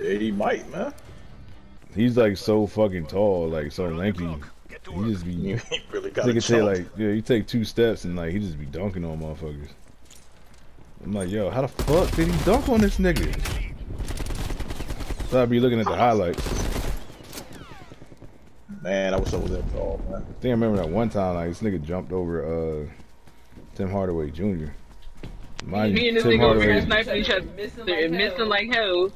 Yeah, he might, man. He's like so fucking tall, like so lanky. He just be. You ain't really got Nigga say like, yeah, you take two steps and like he just be dunking on motherfuckers. I'm like, yo, how the fuck did he dunk on this nigga? So I'd be looking at the highlights. Man, I wish I was that tall, man. I think I remember that one time like this nigga jumped over uh Tim Hardaway Jr. Mind Me and this Tim nigga over here sniping each other, They're missing like hell.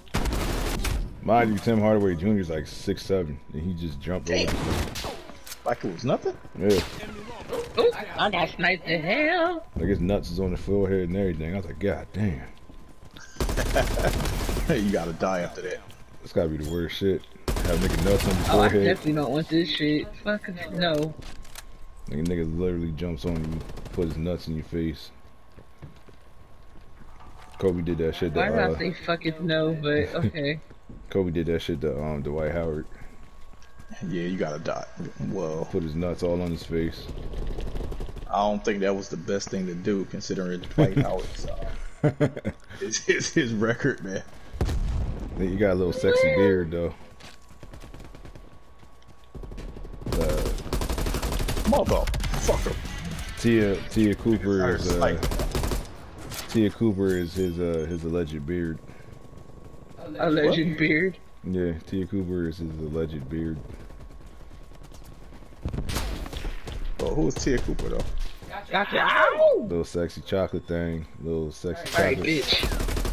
Mind you, Tim Hardaway Jr. is like six seven, and he just jumped over. Like it was nothing. Yeah, Ooh, I got sniped to hell. like his nuts is on the forehead and everything. I was like, god damn, you gotta die after that. this gotta be the worst shit. Have nigga nuts on the Oh, I definitely don't want this shit. Fuck no. Like a nigga literally jumps on you, puts his nuts in your face. Kobe did that shit to Why did I uh, say fuck it no? But okay. Kobe did that shit to um Dwight Howard. Yeah, you gotta die. Well, Put his nuts all on his face. I don't think that was the best thing to do, considering Dwight Howard's uh, his, his his record, man. you got a little sexy beard though. Uh, Motherfucker. Te'a Te'a Cooper is uh, Like, Te'a Cooper is his uh his alleged beard. Alleged beard. Yeah, Te'a Cooper is his alleged beard. oh, who is Te'a Cooper though? Gotcha. Ow! Little sexy chocolate thing, little sexy Alright, chocolate bitch.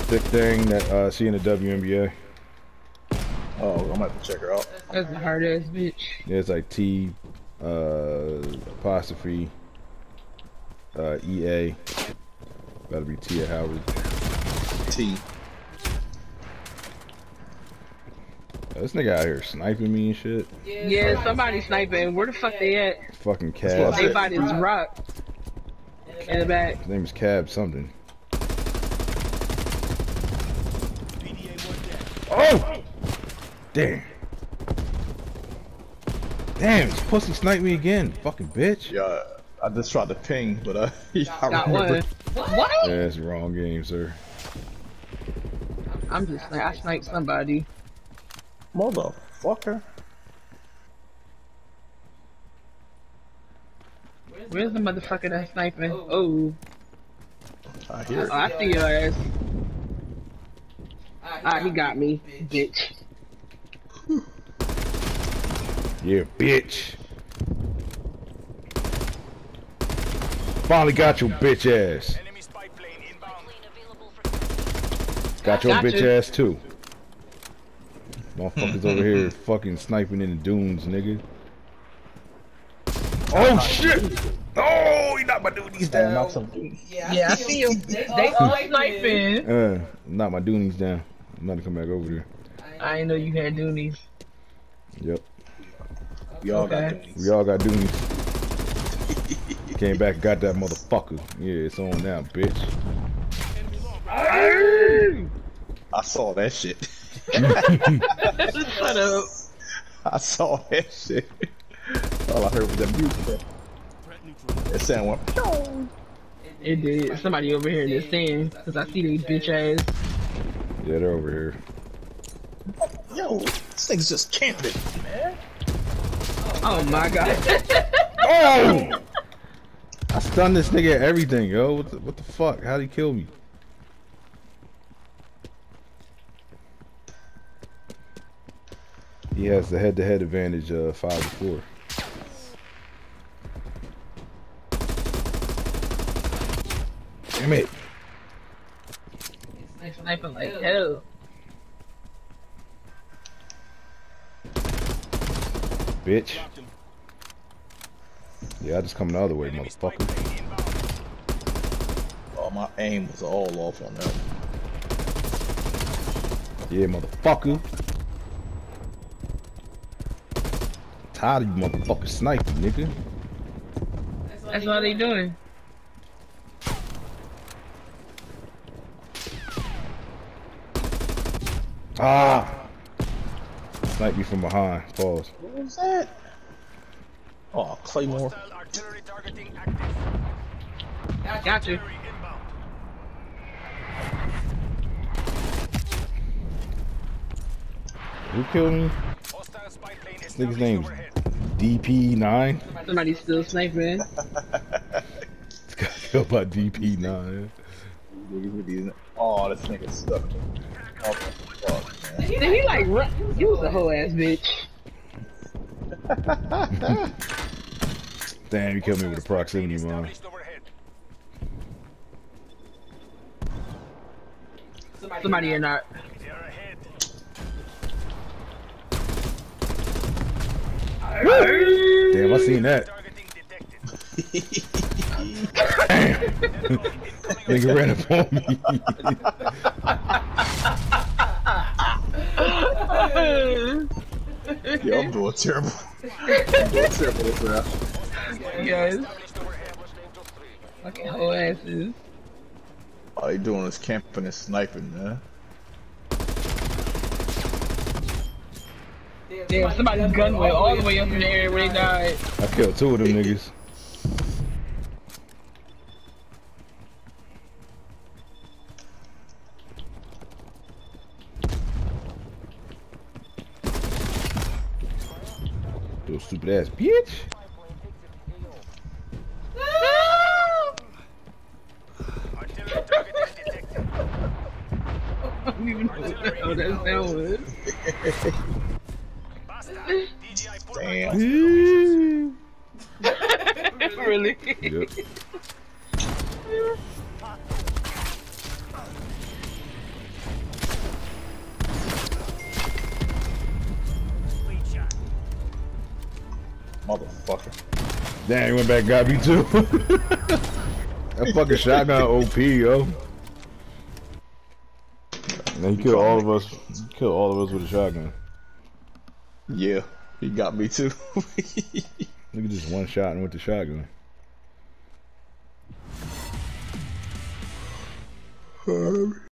thick thing that uh she in the WNBA. Oh, I'm gonna have to check her out. That's a hard ass bitch. Yeah, it's like T uh apostrophe uh EA. Gotta be Te'a Howard. T. This nigga out here sniping me and shit. Yeah, somebody sniping. Where the fuck they at? Fucking Cab. I They said. by this rock. In the back. His name is Cab something. Oh! Damn. Damn, this pussy sniped me again. Fucking bitch. Yeah, I just tried to ping, but uh, I Got remember. one. What? Yeah, it's the wrong game, sir. I'm just like, I sniped somebody. Motherfucker. Where's the motherfucker that's sniping? Oh, I hear oh. I see your ass. Ah, he got me, bitch. Yeah, bitch. Finally got your bitch ass. Enemy spy plane inbound. Got your Gotcha. bitch ass too. Motherfuckers over here fucking sniping in the dunes, nigga. Oh shit! Oh, he knocked my duties Knock down. some- Yeah, I see him. They all sniping. Uh, knock my duties down. I'm about to come back over there. I didn't know you had doonies. Yep, We all got Okay. doonies. we all got duties. Came back and got that motherfucker. Yeah, it's on now, bitch. I saw that shit. Shut up. I saw that shit. All I heard was that music. That sound went. It did. Somebody over here in the stand, because I see these bitch ass. Yeah, they're over here. Yo, this thing's just camping, man. Oh my god. Oh! I stunned this nigga at everything, yo. What the, what the fuck? How'd he kill me? He has the head-to-head advantage, uh, five to four. Damn it! They sniping like hell. Bitch. Yeah, I just come the other way, motherfucker. Oh, my aim was all off on that. Yeah, motherfucker. Tired of you motherfuckers sniping, nigga. That's what they doing. Ah! Snipe me from behind. Pause. What was that? Oh, Claymore. Hostile artillery targeting active. Got you. Who killed me? Hostile spy plane Nigga's established name's overhead. DP9. Somebody's still sniping. Got killed by DP9. Niggas with these- Oh, this nigga stuck. Oh, fuck, man. Then he like, run. you was a whole ass bitch. Damn, you killed me with a proximity mine. Established overhead. Somebody in our. They're ahead. Damn, I seen that. Targeting detected. Nigga ran up on me. Yeah, I'm doing terrible. I'm doing terrible this round. yes. Fucking whole asses. All they doing is camping and sniping, man. Damn, somebody's gun went all the way up in the area where they died. I killed two of them niggas. You stupid ass bitch. I don't even know what that sound was. Damn. really? Yep. Motherfucker. Damn, he went back and got me too. that fucking shotgun OP, yo. And he killed all of us. He killed all of us with a shotgun. Yeah, he got me too. Look at just one shot and with the shotgun.